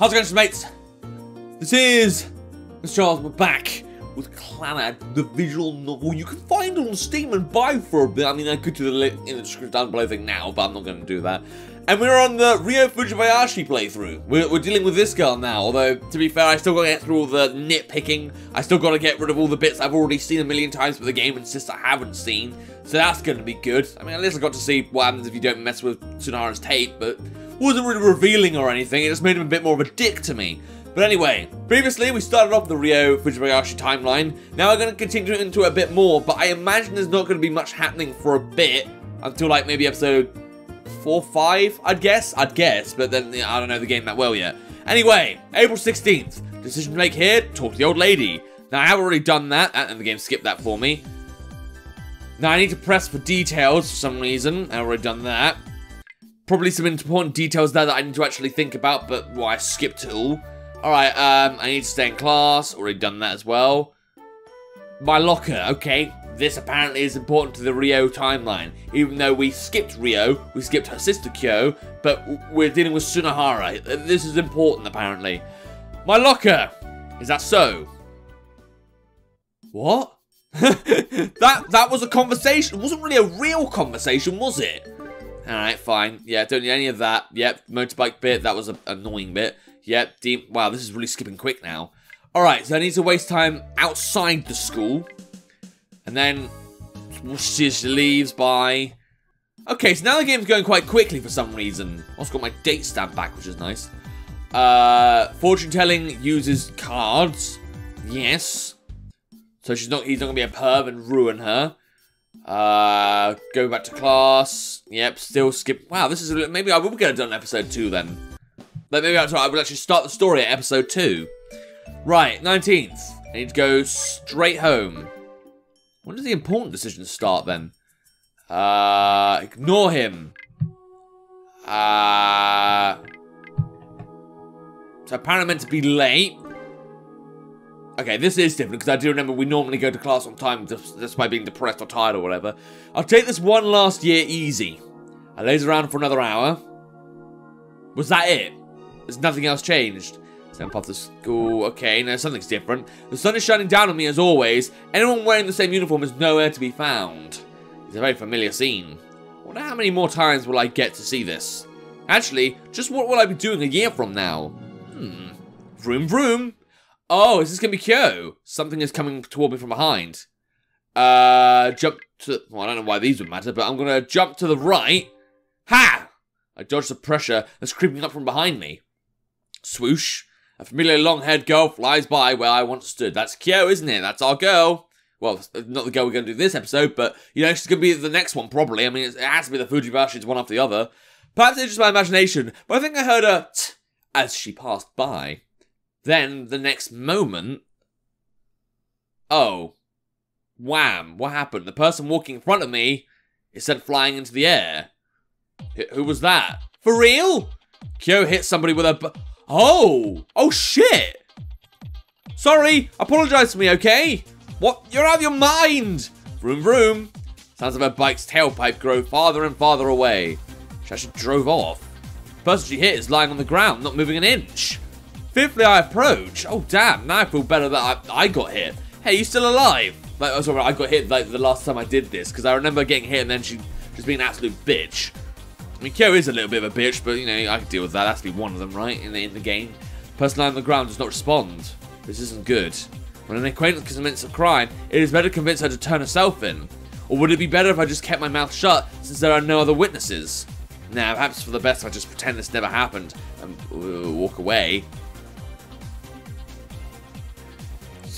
How's it going, mates? This is Mr. Charles. We're back with Clannad, the visual novel you can find on Steam and buy for a bit. I mean, I could do the link in the description down below thing now, but I'm not going to do that. And we're on the Rio Fujibayashi playthrough. We're, we're dealing with this girl now, although, to be fair, I still got to get through all the nitpicking. I still got to get rid of all the bits I've already seen a million times, but the game insists I haven't seen. So that's going to be good. I mean, at least I got to see what happens if you don't mess with Tsunara's tape, but wasn't really revealing or anything, it just made him a bit more of a dick to me. But anyway, previously we started off the Ryo Fujibayashi timeline. Now we're going to continue into it a bit more, but I imagine there's not going to be much happening for a bit until like maybe episode 4 5, I'd guess. I'd guess, but then I don't know the game that well yet. Anyway, April 16th, decision to make here, talk to the old lady. Now I have already done that, and the game skipped that for me. Now I need to press for details for some reason, I've already done that. Probably some important details there that I need to actually think about, but well, I skipped it all. Alright, um, I need to stay in class. Already done that as well. My locker, okay. This apparently is important to the Rio timeline. Even though we skipped Rio, we skipped her sister Kyo, but we're dealing with Sunohara. This is important, apparently. My locker! Is that so? What? that that was a conversation. It wasn't really a real conversation, was it? Alright, fine. Yeah, don't need any of that. Yep, motorbike bit. That was an annoying bit. Yep, deep. Wow, this is really skipping quick now. Alright, so I need to waste time outside the school. And then she leaves by... Okay, so now the game's going quite quickly for some reason. Also got my date stamp back, which is nice. Uh, fortune telling uses cards. Yes. So she's not. He's not gonna be a perv and ruin her. Uh, go back to class. Yep, still skip. Wow, this is a, maybe I will get done episode two then. But maybe I'm sorry, I will actually start the story at episode two. Right, 19th. I need to go straight home. When does the important decision start then? Uh, ignore him. Uh, so apparently meant to be late. Okay, this is different because I do remember we normally go to class on time despite being depressed or tired or whatever. I'll take this one last year easy. I lays around for another hour. Was that it? There's nothing else changed. Send off to school. Okay, now something's different. The sun is shining down on me as always. Anyone wearing the same uniform is nowhere to be found. It's a very familiar scene. Wonder how many more times will I get to see this? Actually, just what will I be doing a year from now? Hmm. Vroom vroom. Oh, is this going to be Kyo? Something is coming toward me from behind. Uh, jump to... Well, I don't know why these would matter, but I'm going to jump to the right. Ha! I dodge the pressure that's creeping up from behind me. Swoosh. A familiar long-haired girl flies by where I once stood. That's Kyo, isn't it? That's our girl. Well, not the girl we're going to do this episode, but, you know, she's going to be the next one, probably. I mean, it has to be the Fujibashi's one after the other. Perhaps it's just my imagination, but I think I heard a t as she passed by. Then, the next moment... Oh. Wham. What happened? The person walking in front of me is sent flying into the air. Who was that? For real? Kyo hit somebody with a... Oh! Oh, shit! Sorry, apologise to me, okay? What? You're out of your mind! Vroom vroom. Sounds of her bike's tailpipe grow farther and farther away. She actually drove off. The person she hit is lying on the ground, not moving an inch. Fifthly, I approach. Oh, damn. Now I feel better that I, I got hit. Hey, you still alive? Like, oh, sorry, I got hit like the last time I did this, because I remember getting hit and then she just being an absolute bitch. I mean, Kyo is a little bit of a bitch, but, you know, I can deal with that. That has to be one of them, right, in the, in the game. person lying on the ground does not respond. This isn't good. When an acquaintance commits a crime, it is better to convince her to turn herself in. Or would it be better if I just kept my mouth shut, since there are no other witnesses? Now, perhaps for the best I just pretend this never happened and uh, walk away.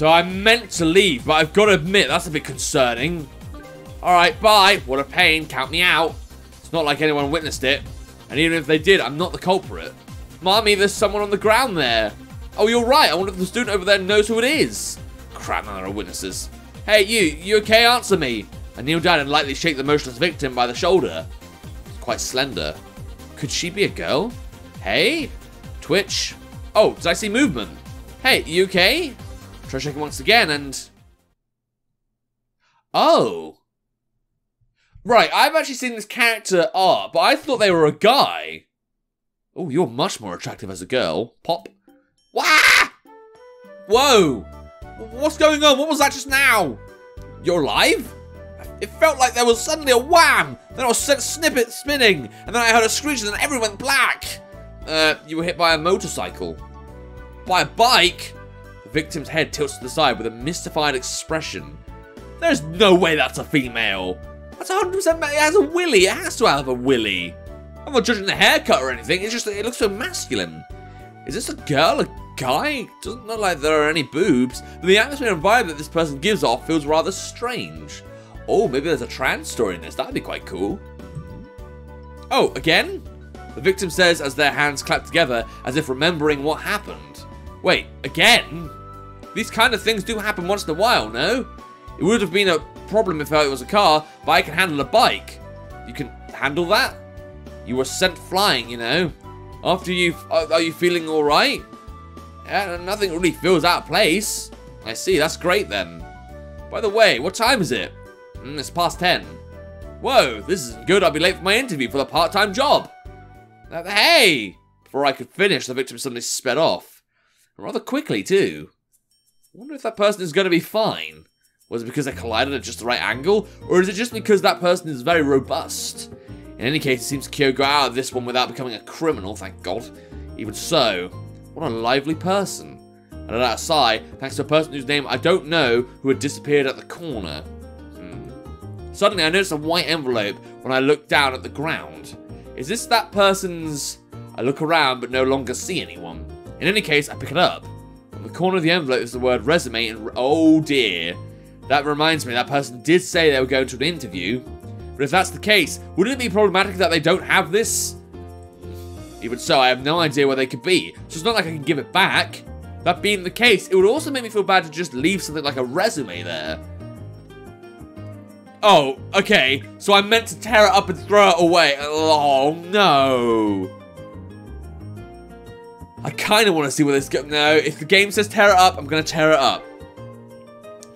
So I meant to leave, but I've got to admit, that's a bit concerning. Alright, bye. What a pain. Count me out. It's not like anyone witnessed it. And even if they did, I'm not the culprit. Mommy, there's someone on the ground there. Oh, you're right. I wonder if the student over there knows who it is. Crap, none are witnesses. Hey, you. You okay? Answer me. I kneel down and lightly shake the motionless victim by the shoulder. It's quite slender. Could she be a girl? Hey? Twitch? Oh, did I see movement? Hey, you okay? Try shaking once again and... Oh. Right, I've actually seen this character art, but I thought they were a guy. Oh, you're much more attractive as a girl. Pop. Wah! Whoa! What's going on? What was that just now? You're alive? It felt like there was suddenly a wham! Then I was sent snippet spinning, and then I heard a screech, and then everything went black! Uh, you were hit by a motorcycle. By a bike? Victim's head tilts to the side with a mystified expression. There's no way that's a female! That's 100% it has a willy, it has to have a willy! I'm not judging the haircut or anything, it's just that it looks so masculine. Is this a girl, a guy? Doesn't look like there are any boobs, but the atmosphere and vibe that this person gives off feels rather strange. Oh, maybe there's a trans story in this, that'd be quite cool. Oh, again? The victim says as their hands clap together as if remembering what happened. Wait, again? These kind of things do happen once in a while, no? It would have been a problem if it was a car, but I can handle a bike. You can handle that? You were sent flying, you know. After you, are you feeling all right? Yeah, nothing really feels out of place. I see, that's great then. By the way, what time is it? Mm, it's past 10. Whoa, this isn't good. I'll be late for my interview for the part-time job. Uh, hey! Before I could finish, the victim suddenly sped off. Rather quickly, too. I wonder if that person is going to be fine. Was it because they collided at just the right angle? Or is it just because that person is very robust? In any case, it seems Kyo got out of this one without becoming a criminal, thank God. Even so, what a lively person. And let out a sigh, thanks to a person whose name I don't know who had disappeared at the corner. Hmm. Suddenly, I noticed a white envelope when I looked down at the ground. Is this that person's... I look around but no longer see anyone. In any case, I pick it up. On the corner of the envelope is the word resume and... Oh dear. That reminds me, that person did say they were going to an interview, but if that's the case, wouldn't it be problematic that they don't have this? Even so, I have no idea where they could be, so it's not like I can give it back. That being the case, it would also make me feel bad to just leave something like a resume there. Oh, okay, so I meant to tear it up and throw it away. Oh, no. I kind of want to see where this goes. No, if the game says tear it up, I'm going to tear it up.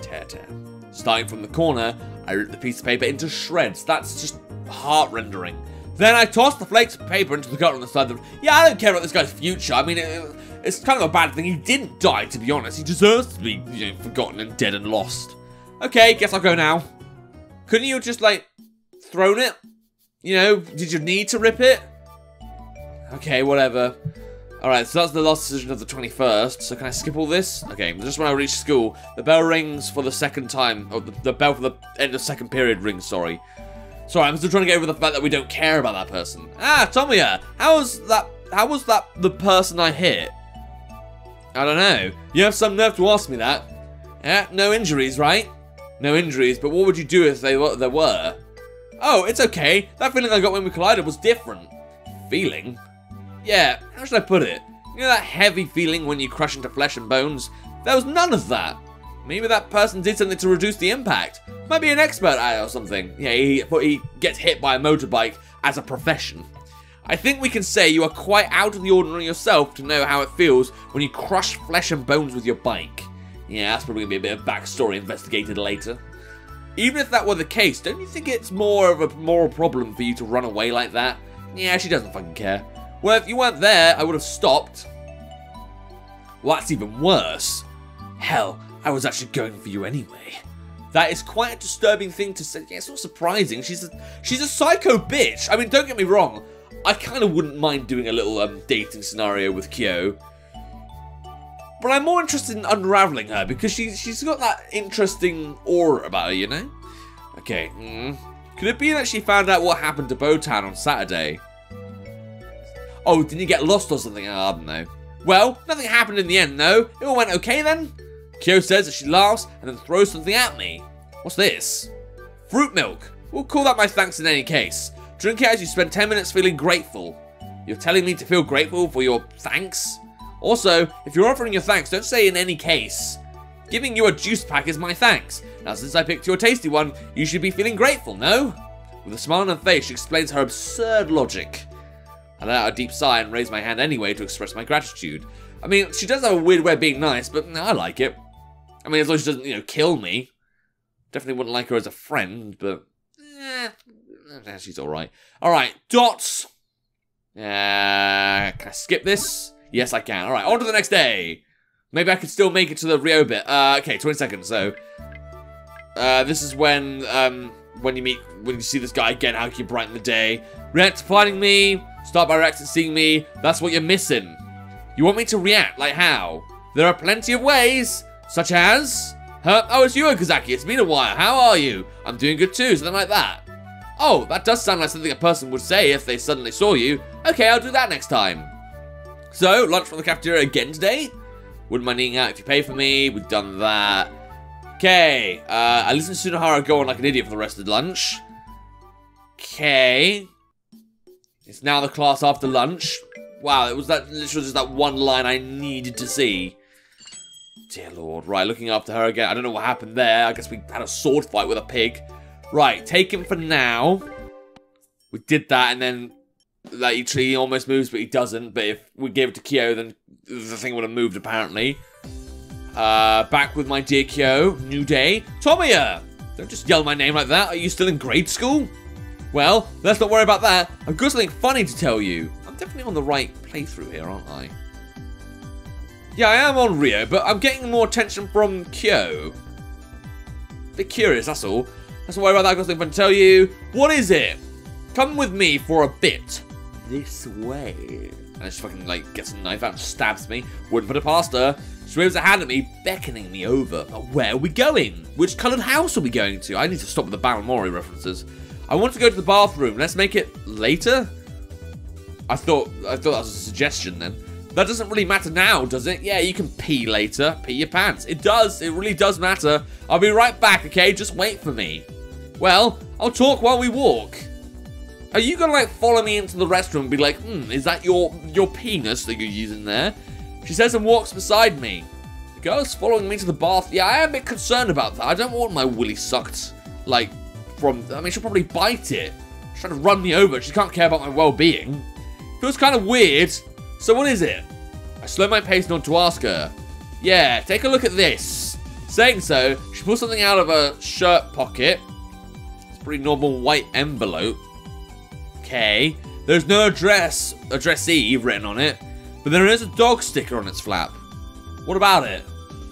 Tear, tear. Starting from the corner, I rip the piece of paper into shreds. That's just heart-rendering. Then I toss the flakes of paper into the gutter on the side of the... Yeah, I don't care about this guy's future. I mean, it, it's kind of a bad thing. He didn't die, to be honest. He deserves to be, you know, forgotten and dead and lost. Okay, guess I'll go now. Couldn't you just, like, thrown it? You know, did you need to rip it? Okay, whatever. Alright, so that's the last decision of the 21st. So can I skip all this? Okay, just when I reach school, the bell rings for the second time. Or the, the bell for the end of second period rings, sorry. Sorry, I'm still trying to get over the fact that we don't care about that person. Ah, Tomoya! How was that, how was that the person I hit? I don't know. You have some nerve to ask me that. Yeah, no injuries, right? No injuries, but what would you do if they were, there were? Oh, it's okay. That feeling I got when we collided was different. Feeling? Yeah, how should I put it? You know that heavy feeling when you crush into flesh and bones? There was none of that. Maybe that person did something to reduce the impact. Might be an expert at it or something. Yeah, he, he gets hit by a motorbike as a profession. I think we can say you are quite out of the ordinary yourself to know how it feels when you crush flesh and bones with your bike. Yeah, that's probably going to be a bit of backstory investigated later. Even if that were the case, don't you think it's more of a moral problem for you to run away like that? Yeah, she doesn't fucking care. Well, if you weren't there, I would have stopped. Well, that's even worse. Hell, I was actually going for you anyway. That is quite a disturbing thing to say. Yeah, it's not surprising. She's a she's a psycho bitch. I mean, don't get me wrong. I kind of wouldn't mind doing a little um, dating scenario with Kyo. But I'm more interested in unraveling her because she's she's got that interesting aura about her, you know? Okay, mm. Could it be that she found out what happened to Botan on Saturday? Oh, didn't you get lost or something? Oh, I don't know. Well, nothing happened in the end, though. It all went okay then. Kyo says that she laughs and then throws something at me. What's this? Fruit milk. We'll call that my thanks in any case. Drink it as you spend 10 minutes feeling grateful. You're telling me to feel grateful for your thanks? Also, if you're offering your thanks, don't say in any case. Giving you a juice pack is my thanks. Now, since I picked you a tasty one, you should be feeling grateful, no? With a smile on her face, she explains her absurd logic. I let out a deep sigh and raised my hand anyway to express my gratitude. I mean, she does have a weird way of being nice, but I like it. I mean, as long as she doesn't, you know, kill me. Definitely wouldn't like her as a friend, but... Eh, she's alright. Alright, Dots! Uh, can I skip this? Yes, I can. All right, on to the next day. Maybe I could still make it to the Rio bit. Uh, okay, 20 seconds. So, uh, this is when, um, when you meet, when you see this guy again, how can you brighten the day? React to finding me. Start by reacting seeing me. That's what you're missing. You want me to react? Like how? There are plenty of ways, such as... Huh? Oh, it's you, Okazaki. It's been a while. How are you? I'm doing good too, something like that. Oh, that does sound like something a person would say if they suddenly saw you. Okay, I'll do that next time. So, lunch from the cafeteria again today? Wouldn't mind eating out if you pay for me. We've done that. Okay, uh, I listened to Sunohara go on like an idiot for the rest of lunch. Okay. It's now the class after lunch. Wow, it was that literally just that one line I needed to see. Dear lord. Right, looking after her again. I don't know what happened there. I guess we had a sword fight with a pig. Right, take him for now. We did that, and then like he, he almost moves, but he doesn't. But if we gave it to Kyo, then the thing would have moved, apparently. Uh, back with my dear Kyo. New day. Tomoya! Don't just yell my name like that. Are you still in grade school? Well, let's not worry about that. I've got something funny to tell you. I'm definitely on the right playthrough here, aren't I? Yeah, I am on Rio, but I'm getting more attention from Kyo. Bit curious, that's all. Let's not worry about that. I've got something fun to tell you. What is it? Come with me for a bit. This way. And she fucking, like, gets a knife out and stabs me. Wouldn't put it past her. She waves a hand at me, beckoning me over. But where are we going? Which coloured house are we going to? I need to stop with the Baron Mori references. I want to go to the bathroom. Let's make it later? I thought I thought that was a suggestion then. That doesn't really matter now, does it? Yeah, you can pee later. Pee your pants. It does. It really does matter. I'll be right back, okay? Just wait for me. Well, I'll talk while we walk. Are you gonna like follow me into the restroom and be like, hmm, is that your your penis that you're using there? She says and walks beside me. The girl's following me to the bath. Yeah, I am a bit concerned about that. I don't want my willy sucked, like, from, I mean, she'll probably bite it. She's trying to run me over. She can't care about my well-being. Feels kind of weird. So what is it? I slow my pace not to ask her. Yeah, take a look at this. Saying so, she pulls something out of her shirt pocket. It's a pretty normal white envelope. Okay. There's no address, addressee written on it, but there is a dog sticker on its flap. What about it?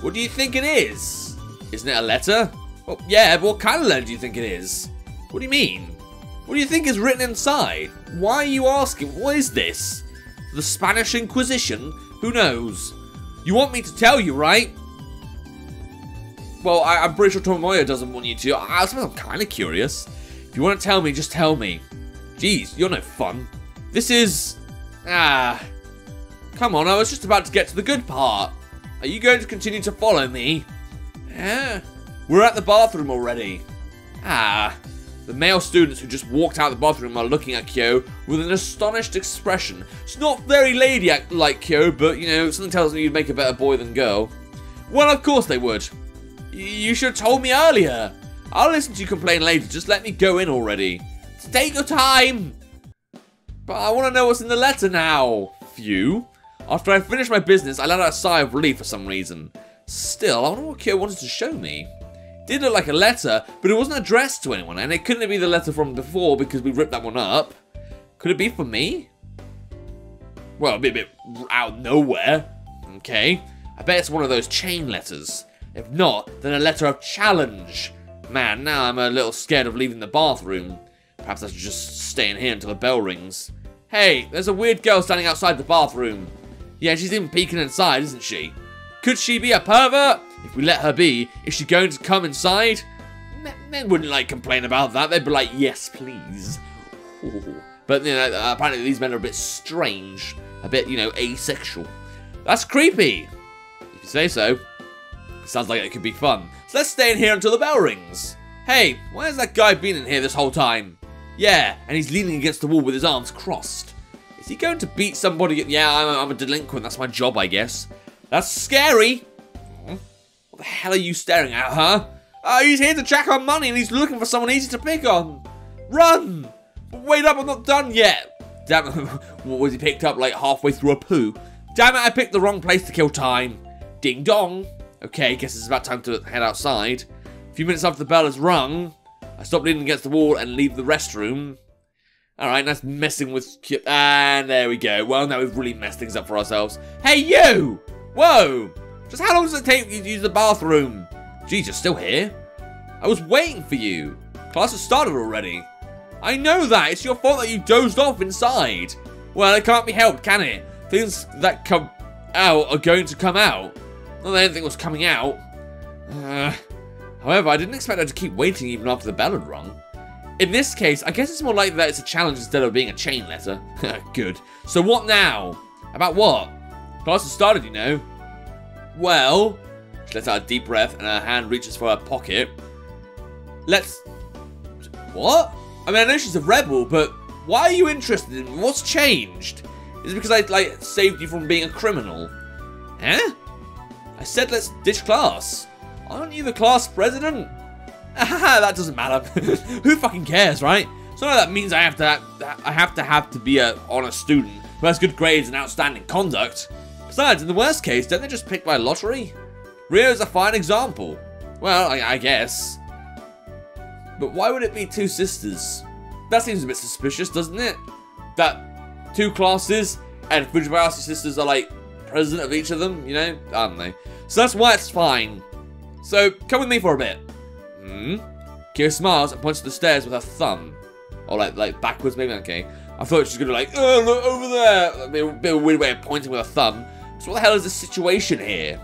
What do you think it is? Isn't it a letter? Well, yeah, but what kind of letter do you think it is? What do you mean? What do you think is written inside? Why are you asking? What is this? The Spanish Inquisition? Who knows? You want me to tell you, right? Well, I, am pretty sure Tomoya doesn't want you to. I, I suppose I'm kind of curious. If you want to tell me, just tell me. Jeez, you're no fun. This is... Ah... Come on, I was just about to get to the good part. Are you going to continue to follow me? Yeah. We're at the bathroom already. Ah. The male students who just walked out of the bathroom are looking at Kyo with an astonished expression. It's not very ladylike Kyo, but, you know, something tells me you'd make a better boy than girl. Well, of course they would. You should have told me earlier. I'll listen to you complain later. Just let me go in already. Take your time. But I want to know what's in the letter now. Phew. After I finished my business, I let out a sigh of relief for some reason. Still, I wonder what Kyo wanted to show me. It did look like a letter, but it wasn't addressed to anyone, and it couldn't be the letter from before because we ripped that one up. Could it be for me? Well, a bit, a bit out nowhere. Okay. I bet it's one of those chain letters. If not, then a letter of challenge. Man, now I'm a little scared of leaving the bathroom. Perhaps I should just stay in here until the bell rings. Hey, there's a weird girl standing outside the bathroom. Yeah, she's even peeking inside, isn't she? Could she be a pervert? If we let her be, is she going to come inside? Men wouldn't like complain about that. They'd be like, yes, please. Ooh. But you know, apparently these men are a bit strange, a bit, you know, asexual. That's creepy. If you say so. Sounds like it could be fun. So let's stay in here until the bell rings. Hey, why has that guy been in here this whole time? Yeah, and he's leaning against the wall with his arms crossed. Is he going to beat somebody? Yeah, I'm a, I'm a delinquent. That's my job, I guess. That's scary. What the hell are you staring at, huh? Oh, he's here to check our money and he's looking for someone easy to pick on. Run! Wait up, I'm not done yet. Damn it. what was he picked up like halfway through a poo? Damn it, I picked the wrong place to kill time. Ding dong. Okay, guess it's about time to head outside. A few minutes after the bell has rung, I stop leaning against the wall and leave the restroom. Alright, nice messing with... And ah, there we go. Well, now we've really messed things up for ourselves. Hey, you! Whoa! Just how long does it take you to use the bathroom? Geez, you're still here? I was waiting for you. Class has started already. I know that. It's your fault that you dozed off inside. Well, it can't be helped, can it? Things that come out are going to come out. Not that anything was coming out. Uh, however, I didn't expect her to keep waiting even after the bell had rung. In this case, I guess it's more likely that it's a challenge instead of being a chain letter. Good. So what now? About what? Class has started, you know. Well, she lets out a deep breath and her hand reaches for her pocket. Let's... What? I mean, I know she's a rebel, but why are you interested in me? What's changed? Is it because I, like, saved you from being a criminal? Huh? I said let's ditch class. Aren't you the class president? that doesn't matter. Who fucking cares, right? So now that means I have to I have to have to be a honest student who has good grades and outstanding conduct. Besides, in the worst case, don't they just pick by lottery? Rio's a fine example. Well, I, I guess. But why would it be two sisters? That seems a bit suspicious, doesn't it? That two classes and Fujibayashi sisters are like president of each of them, you know? I don't know. So that's why it's fine. So, come with me for a bit. Hmm? Kyo smiles and points to the stairs with her thumb. Or like like backwards maybe, okay. I thought she was gonna be like, oh look over there. A bit, a bit of a weird way of pointing with her thumb. So what the hell is the situation here?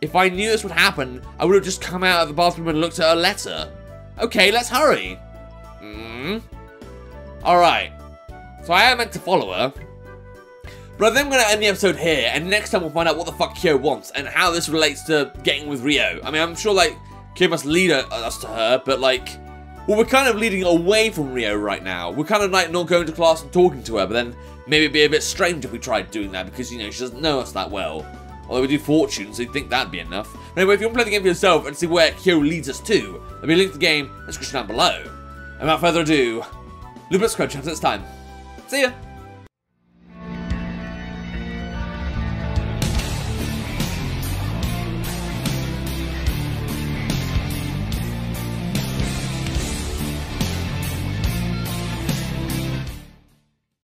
If I knew this would happen, I would have just come out of the bathroom and looked at her letter. Okay, let's hurry. Hmm? Alright. So I am meant to follow her. But I think I'm going to end the episode here, and next time we'll find out what the fuck Kyo wants, and how this relates to getting with Rio. I mean, I'm sure, like, Kyo must lead us to her, but, like, well, we're kind of leading away from Rio right now. We're kind of, like, not going to class and talking to her, but then maybe it'd be a bit strange if we tried doing that, because, you know, she doesn't know us that well. Although we do fortune, so you'd think that'd be enough. But anyway, if you want to play the game for yourself and see where Kyo leads us to, there'll be a link to the game in the description down below. And without further ado, Lupus Crunch, next time. See ya!